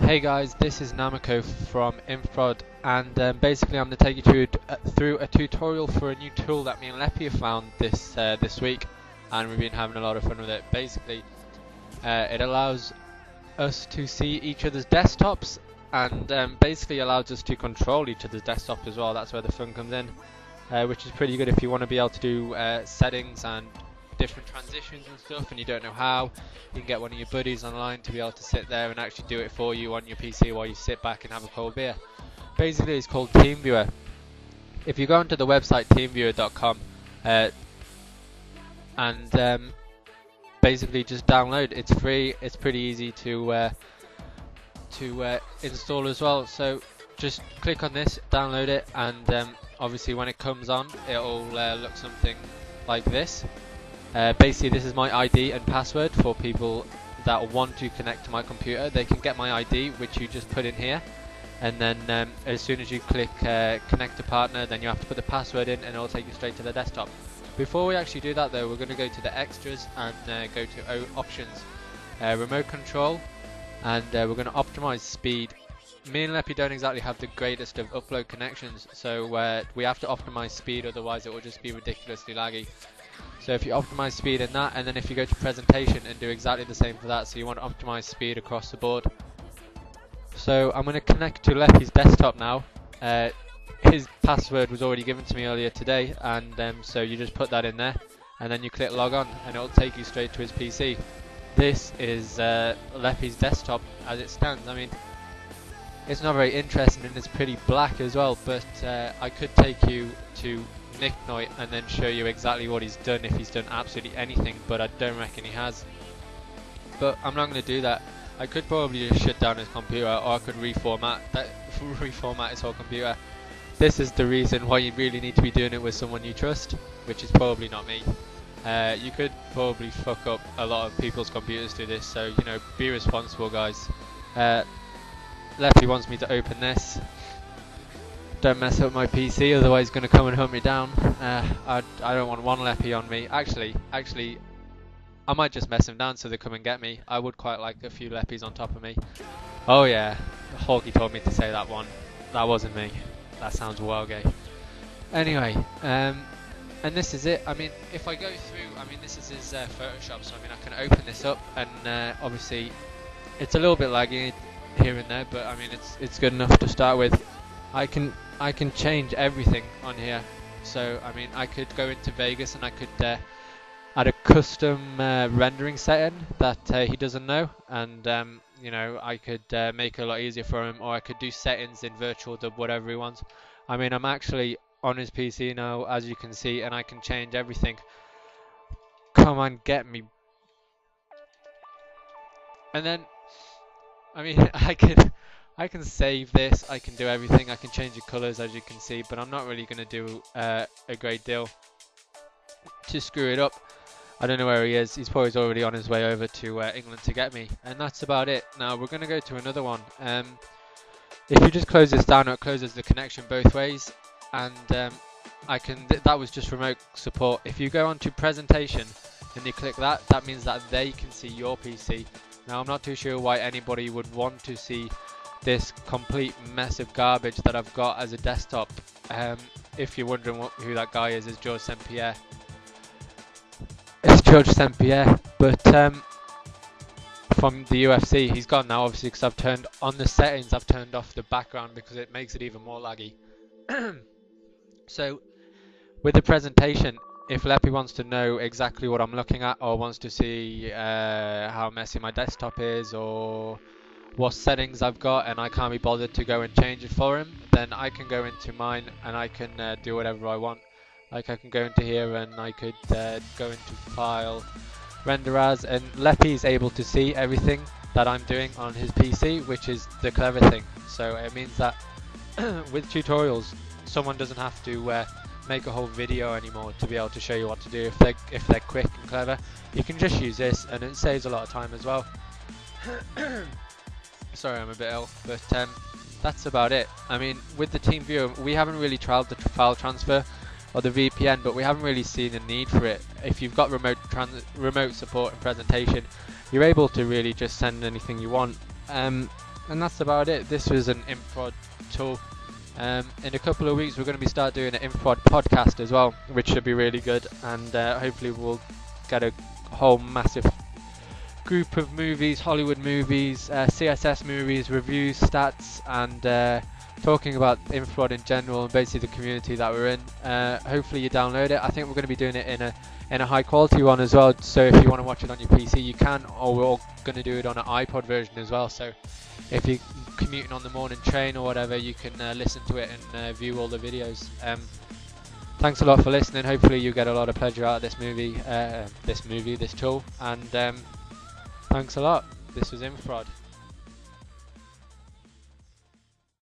Hey guys, this is Naamiko from Infprod and um, basically I'm going to take you through, uh, through a tutorial for a new tool that me and Lepi have found this uh, this week, and we've been having a lot of fun with it. Basically, uh, it allows us to see each other's desktops, and um, basically allows us to control each other's desktop as well. That's where the fun comes in, uh, which is pretty good if you want to be able to do uh, settings and different transitions and stuff and you don't know how, you can get one of your buddies online to be able to sit there and actually do it for you on your PC while you sit back and have a cold beer. Basically, it's called TeamViewer. If you go onto the website teamviewer.com uh, and um, basically just download, it's free. It's pretty easy to uh, to uh, install as well. So just click on this, download it, and um, obviously when it comes on, it'll uh, look something like this. Uh, basically, this is my ID and password for people that want to connect to my computer. They can get my ID, which you just put in here, and then um, as soon as you click uh, connect to partner, then you have to put the password in, and it'll take you straight to the desktop. Before we actually do that, though, we're going to go to the extras and uh, go to options, uh, remote control, and uh, we're going to optimize speed. Me and Lepi don't exactly have the greatest of upload connections, so uh, we have to optimize speed, otherwise it will just be ridiculously laggy. So if you optimize speed in that, and then if you go to presentation and do exactly the same for that, so you want to optimize speed across the board. So I'm going to connect to Lepi's desktop now. Uh, his password was already given to me earlier today, and um, so you just put that in there, and then you click log on, and it'll take you straight to his PC. This is uh, desktop as it stands. I mean, it's not very interesting and it's pretty black as well, but uh, I could take you to Nick Noit and then show you exactly what he's done if he's done absolutely anything, but I don't reckon he has. But I'm not going to do that. I could probably just shut down his computer or I could reformat that reformat his whole computer. This is the reason why you really need to be doing it with someone you trust, which is probably not me. Uh, you could probably fuck up a lot of people's computers to this, so you know, be responsible, guys. Uh, Lepi wants me to open this don't mess up my PC, otherwise he's going to come and hunt me down. Uh, I, I don't want one Lepi on me. Actually, actually, I might just mess him down so they come and get me. I would quite like a few Leppies on top of me. Oh yeah, Hawky told me to say that one. That wasn't me. That sounds well gay. Anyway, um, and this is it. I mean, if I go through, I mean, this is his uh, Photoshop, so I mean, I can open this up, and uh, obviously, it's a little bit laggy here and there, but I mean, it's it's good enough to start with. I can I can change everything on here. So I mean, I could go into Vegas and I could uh, add a custom uh, rendering setting that uh, he doesn't know, and um, you know I could uh, make it a lot easier for him, or I could do settings in VirtualDub, whatever he wants. I mean, I'm actually on his PC now, as you can see, and I can change everything. Come on, get me. And then, I mean, I could. I can save this, I can do everything, I can change the colours as you can see, but I'm not really going to do uh, a great deal to screw it up. I don't know where he is, he's probably already on his way over to uh, England to get me, and that's about it. Now we're going to go to another one. Um, if you just close this down, it closes the connection both ways, and um, I can. Th that was just remote support. If you go onto presentation and you click that, that means that they can see your PC. Now I'm not too sure why anybody would want to see this complete mess of garbage that I've got as a desktop. Um, if you're wondering what, who that guy is, is George St. Pierre. It's George St. Pierre, but um, from the UFC, he's gone now obviously because I've turned on the settings, I've turned off the background because it makes it even more laggy. so, with the presentation, if Lepi wants to know exactly what I'm looking at or wants to see uh, how messy my desktop is or what settings I've got and I can't be bothered to go and change it for him, then I can go into mine and I can uh, do whatever I want. Like I can go into here and I could uh, go into file, render as, and Lepi is able to see everything that I'm doing on his PC, which is the clever thing. So it means that with tutorials, someone doesn't have to uh, make a whole video anymore to be able to show you what to do if they're, if they're quick and clever. You can just use this, and it saves a lot of time as well. Sorry, I'm a bit ill, but um, that's about it. I mean, with the team viewer, we haven't really tried the file transfer or the VPN, but we haven't really seen a need for it. If you've got remote remote support and presentation, you're able to really just send anything you want. Um, and that's about it. This was an Infprod tool. Um, in a couple of weeks, we're going to be start doing an Infprod podcast as well, which should be really good, and uh, hopefully we'll get a whole massive group of movies, Hollywood movies, uh, CSS movies, reviews, stats, and uh, talking about Infprod in general and basically the community that we're in. Uh, hopefully you download it. I think we're going to be doing it in a in a high quality one as well. So if you want to watch it on your PC, you can, or we're all going to do it on an iPod version as well. So if you're commuting on the morning train or whatever, you can uh, listen to it and uh, view all the videos. Um, thanks a lot for listening. Hopefully you get a lot of pleasure out of this movie, uh, this movie, this tool, and um, thanks a lot. This was Infprod.